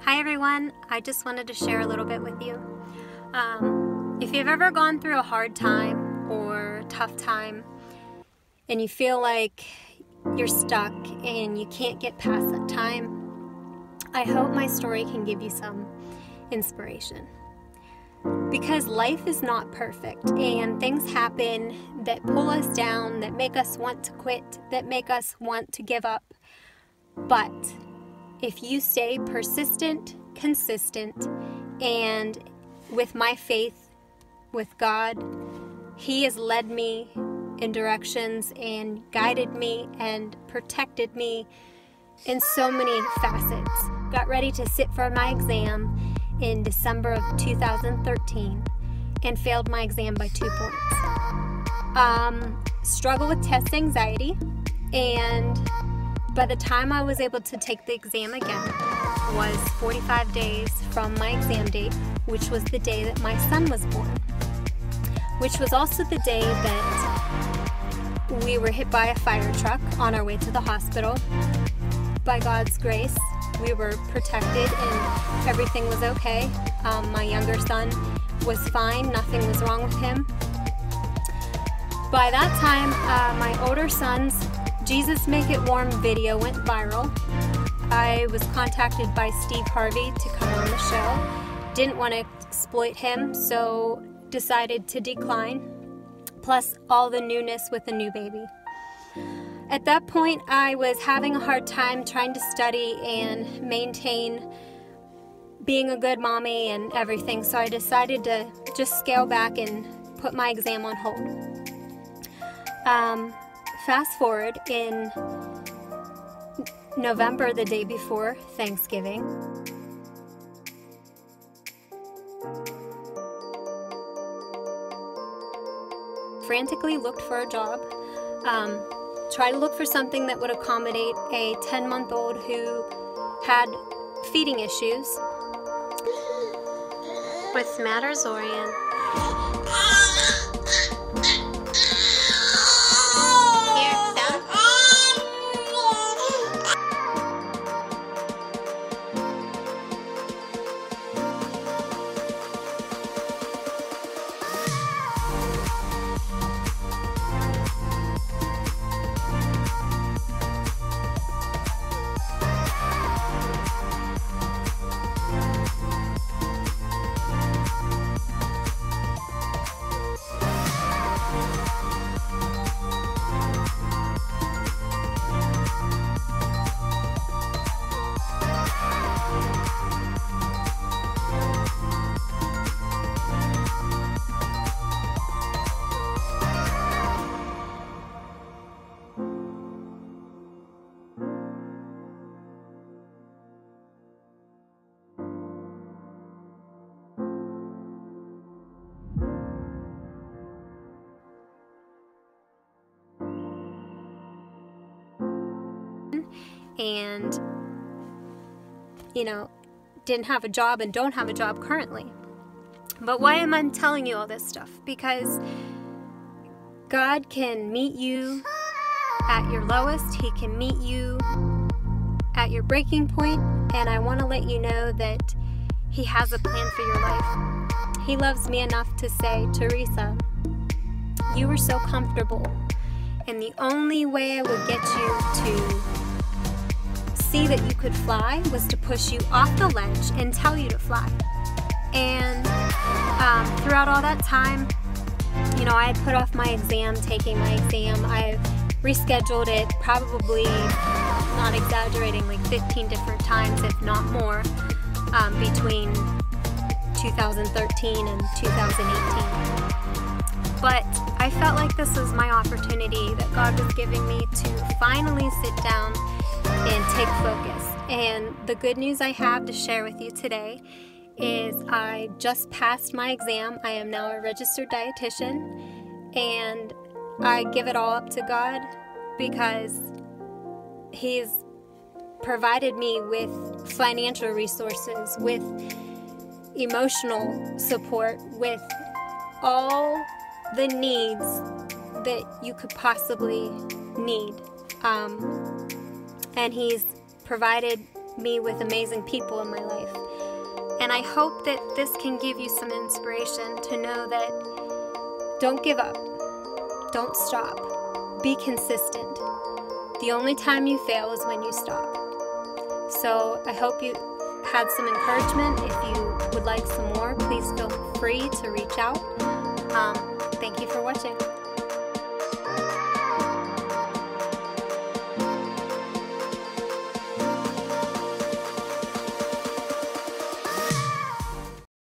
Hi everyone, I just wanted to share a little bit with you. Um, if you've ever gone through a hard time or tough time and you feel like you're stuck and you can't get past that time, I hope my story can give you some inspiration. Because life is not perfect and things happen that pull us down, that make us want to quit, that make us want to give up. But if you stay persistent, consistent, and with my faith with God, He has led me in directions and guided me and protected me in so many facets. Got ready to sit for my exam in December of 2013 and failed my exam by two points. Um, struggle with test anxiety and by the time I was able to take the exam again was 45 days from my exam date, which was the day that my son was born, which was also the day that we were hit by a fire truck on our way to the hospital. By God's grace, we were protected and everything was okay. Um, my younger son was fine, nothing was wrong with him. By that time, uh, my older son's Jesus Make It Warm video went viral. I was contacted by Steve Harvey to come on the show. Didn't want to exploit him, so decided to decline. Plus, all the newness with a new baby. At that point, I was having a hard time trying to study and maintain being a good mommy and everything, so I decided to just scale back and put my exam on hold. Um, fast forward in November, the day before Thanksgiving. Frantically looked for a job. Um, tried to look for something that would accommodate a 10 month old who had feeding issues. With Matters Orient. And you know didn't have a job and don't have a job currently. But why am i telling you all this stuff? Because god can meet you at your lowest. He can meet you at your breaking point. And i want to let you know that he has a plan for your life. He loves me enough to say teresa you were so comfortable. And the only way i would get you to see that you could fly was to push you off the ledge and tell you to fly. And um, throughout all that time, you know, I put off my exam, taking my exam. I rescheduled it probably, not exaggerating, like 15 different times, if not more, um, between 2013 and 2018. But I felt like this was my opportunity that God was giving me to finally sit down and take focus. And the good news I have to share with you today is I just passed my exam. I am now a registered dietitian and I give it all up to God because He's provided me with financial resources, with emotional support, with all the needs that you could possibly need. Um, and He's provided me with amazing people in my life. And I hope that this can give you some inspiration to know that don't give up, don't stop, be consistent. The only time you fail is when you stop. So I hope you had some encouragement. If you would like some more, please feel free to reach out. Um, thank you for watching.